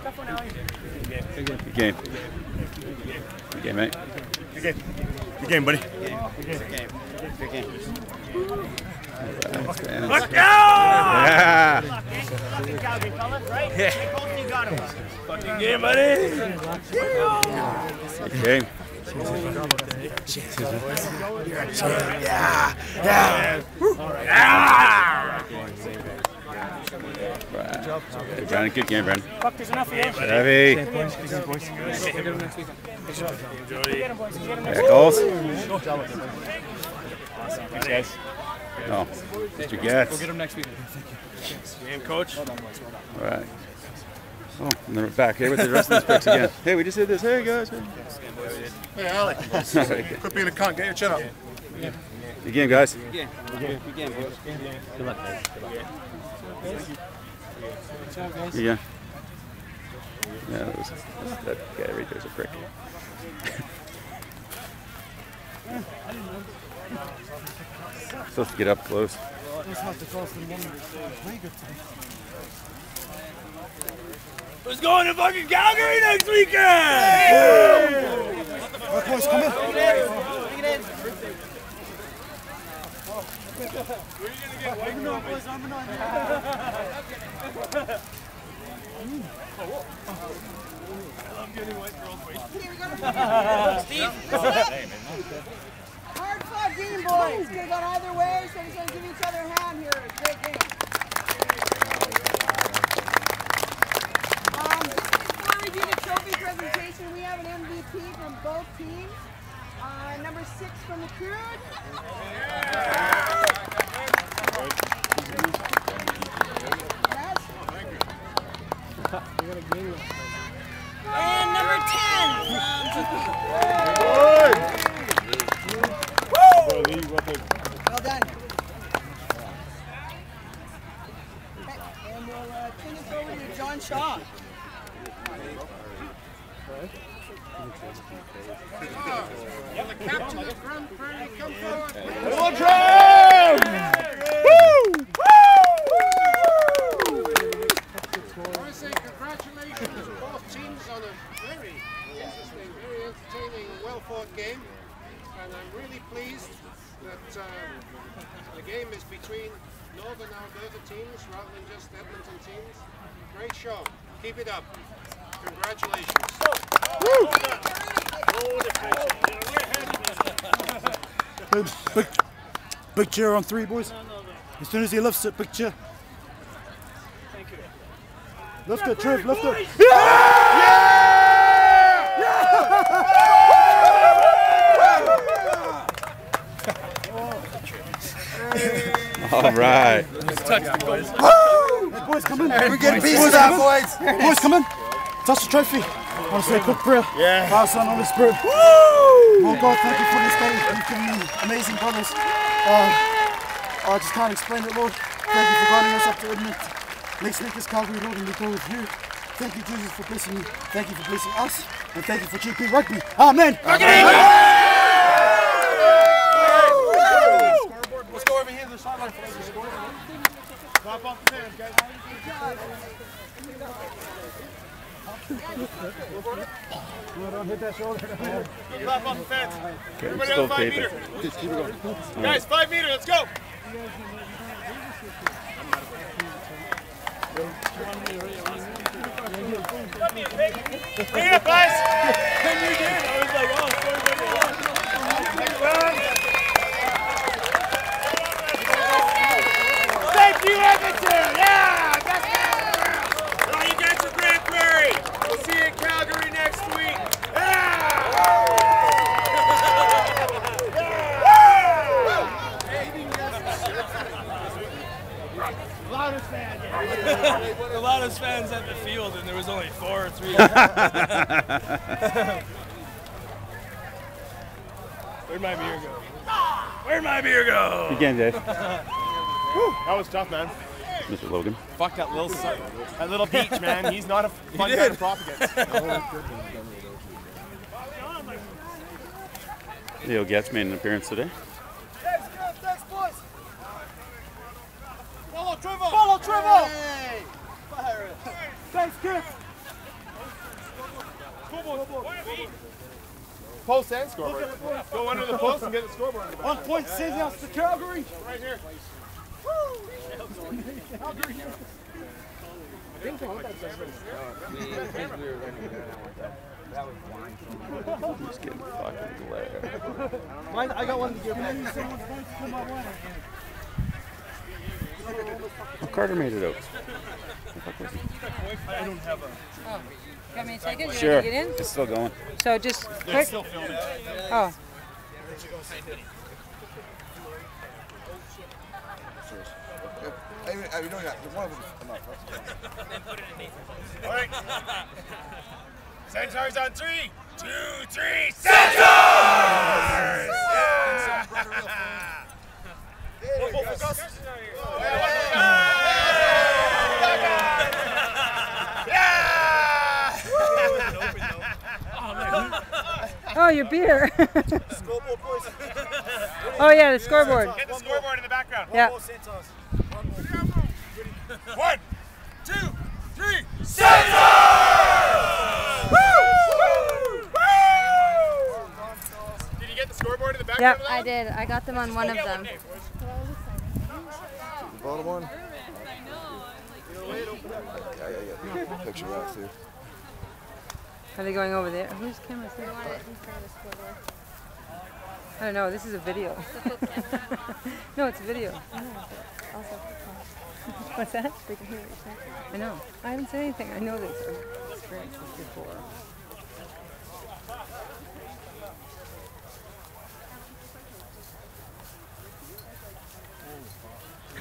Good game. Good game, mate. Good game. Good game, buddy. Good game. Let's go! Yeah. Fucking Calgary, fellas, right? Yeah. Hey, Colton, you got him. Fucking game, buddy. Good game. Yeah. Yeah. Yeah. Hey, Brandon, good game, Brandon. Fuck, there's enough of you. Heavy. Get him, boys. Get him Yeah, goals. No. Mr. Getz. Get him next week. Game, coach. All right. Oh, and then we're back here with the rest of the picks again. Hey, we just did this. Hey, guys. Hey, Alec. Quit being a cunt. Get your chin up. Good game, guys. Good game, boys. Good luck, guys. Good game. Yeah, that, was, that guy right there's a prick. Supposed to get up close. Who's going to fucking Calgary next weekend? Right, boys, come in. Hard fought game, boys. Could have gone either way, so we're going to give each other a hand here. Great game. Um, before we do the trophy presentation, we have an MVP from both teams. Uh, number six from the crew. And number 10 Well done. And we'll uh, turn this over to John Shaw. The captain of the come forward. I say congratulations to both teams on a very interesting, very entertaining, well-fought game. And I'm really pleased that uh, the game is between Northern Alberta teams rather than just Edmonton teams. Great show. Keep it up. Congratulations. Big, big, big cheer on three, boys. As soon as he lifts it, big cheer. Lift it, Trev, lift it. Yeah! All right. Hey, boys, come in. We're getting pieces out, boys. Boys, come in. Touch the trophy. I want to say a quick prayer. Yeah. Father, Son, Holy Spirit. Oh God, thank you for this day. You've given me amazing brothers. Uh, I just can't explain it, Lord. Thank you for guiding us up to Edmonton. Let's make this Calgary, Lord, and we go with you. Thank you, Jesus, for blessing me. Thank you for blessing us. And thank you for GP Rugby. Amen. Let's go over here to the sideline for the score. Clap off the fans, guys. Clap on the fence. Okay, Everybody on five meter. Guys, five meter, let's go. Bring it up, guys. And you did. I was like, oh, you, Edmonton. Yeah. That's All you guys are Grande Prairie. We'll see you in Calgary next week. The loudest fans at the field, and there was only four or three. Where'd my beer go? Where'd my beer go? Good game, Dave. That was tough, man. Mr. Logan. Fuck that little son, that little beach, man. He's not a fun guy to prop against. Leo Getz made an appearance today. Thanks, Griff. Thanks, boys. Follow Trevor. Follow Trevor. Thanks, Griff. Post and scoreboard. Go under the post and get the scoreboard. in the back. One point seniors to Calgary. Right here. He's getting fucking glare. Mine, I got one to give. Oh, Carter made it out. Want me to take it? You Sure. want to get in? It's still going. So just quick. Oh. I mean, I mean, no, not, one of them. enough. All right. Centaurs on three, two, three, Centaurs! Oh, Oh, your beer. oh yeah, the scoreboard. Get the scoreboard in the background. Yeah. One, two, three, Did you get the scoreboard in the background? Yep. I did. I got them on one of them. The bottom one? Yeah, yeah, yeah. Picture that too. Are they going over there? Whose camera is that? I don't know. This is a video. no, it's a video. Oh, What's that? They can hear what you're saying. I know. I haven't said anything. I know this. I've experienced this before.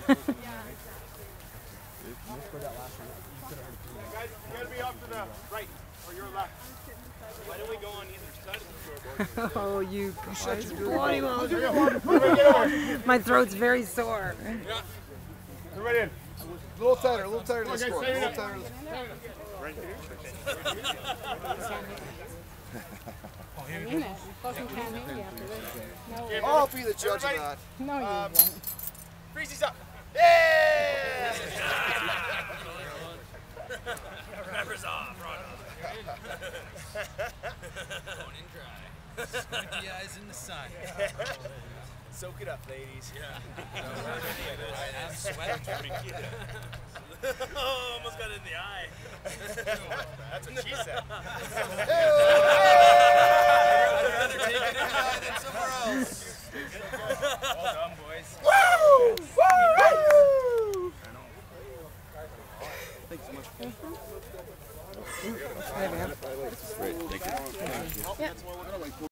Guys, you gotta be off to the right or your left. Why don't we go on either side of the scoreboard? Oh, you guys bloody well. Everybody get over. My throat's very sore. Everybody in. A little tighter, a little tighter to the Okay, score. A little tighter. to the- Fucking can't hear you after this. I'll be the judge of that. No, you Um, won't. Freezy's up. Yeah! Remembers off, right off. Going in dry. Squinty eyes in the sun. Soak it up, ladies. Yeah. I'm sweating oh, almost got it in the eye. That's what she said. I'd rather take it in the eye than somewhere else. Well done, boys. There we go. Great. Thank you.